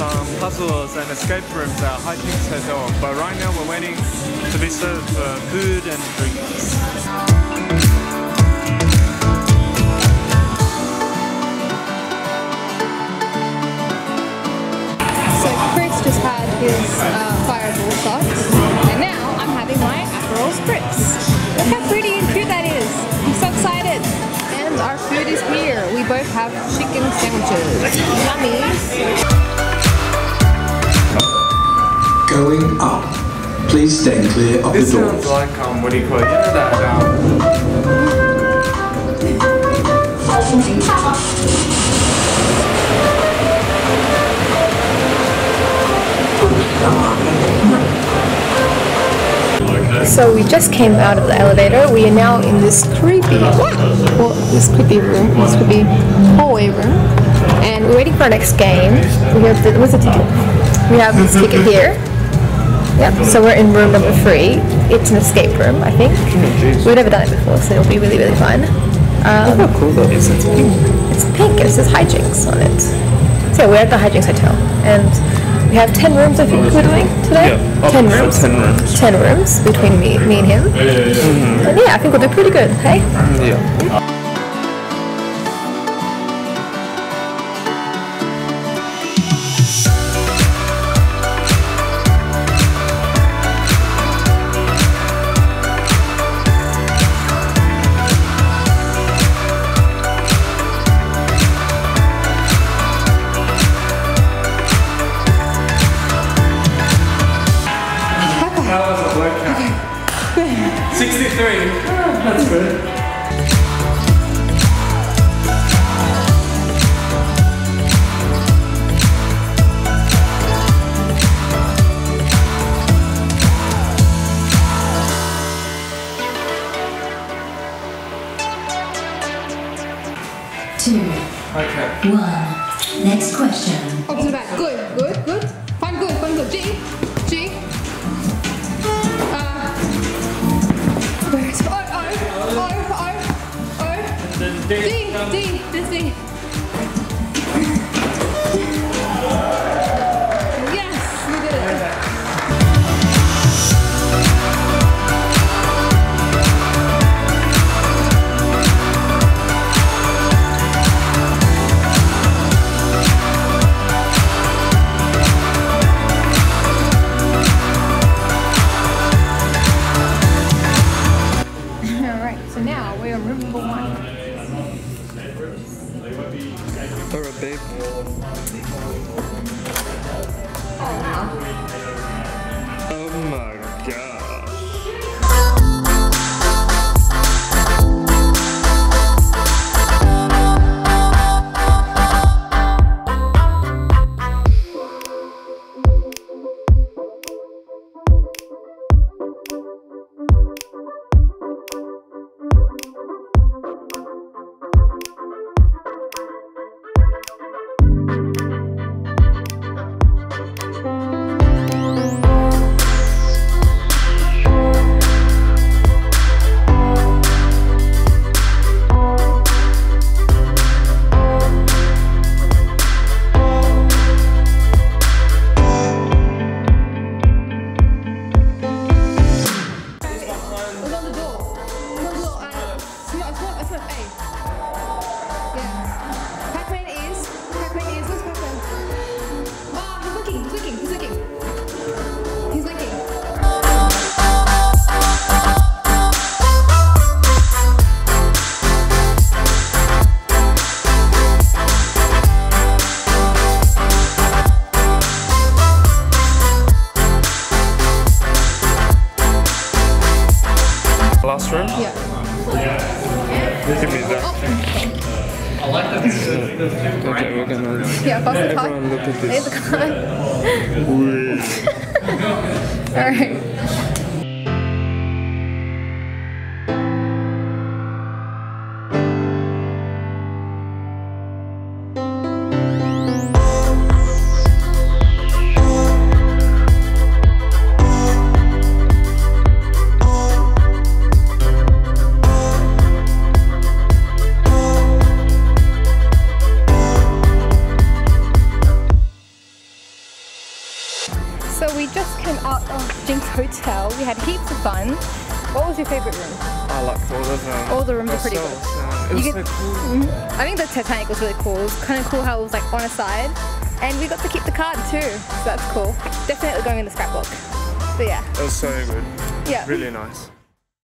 some puzzles and escape rooms at Hijinx Hotel. But right now we're waiting to be served uh, food and drinks. So Chris just had his uh, fireball shots, and now I'm having my Aperol Spritz. Look how pretty and cute that is. I'm so excited. And our food is here. We both have chicken sandwiches. Yummy. Going up. Please stay clear of the doors. This sounds like um, what do you call it? You know that um, So we just came out of the elevator. We are now in this creepy, well, this creepy room, this creepy hallway room, and we're waiting for our next game. We have the, what's the ticket? We have this ticket here. Yep. So we're in room number three. It's an escape room, I think. We've never done it before, so it'll be really, really fun. Um, how cool that is. It's pink. it's pink. It says hijinx on it. So we're at the hijinx hotel, and we have ten rooms. I think we're doing today. Yeah, up ten rooms. 10 rooms. Ten rooms between me, me and him. And yeah, I think we'll do pretty good. Hey. Yeah. 63. That's good. Two. Okay. One. Next question. Up to the back. Good, good, good. Fine. good, Fine. good. G. Then D, D. babe. Oh my Last room? Yeah. Give me that. Okay, we're gonna. Yeah, pass the card. Everyone look at There's this. the card. All right. So we just came out of Jinx Hotel. We had heaps of fun. What was your favourite room? I liked all of them. All the rooms were pretty so, good. It was so cool. Mm -hmm. I think the Titanic was really cool. It was kind of cool how it was like on a side. And we got to keep the card too, so that's cool. Definitely going in the scrapbook. But yeah. It was so good. Yeah. Really nice.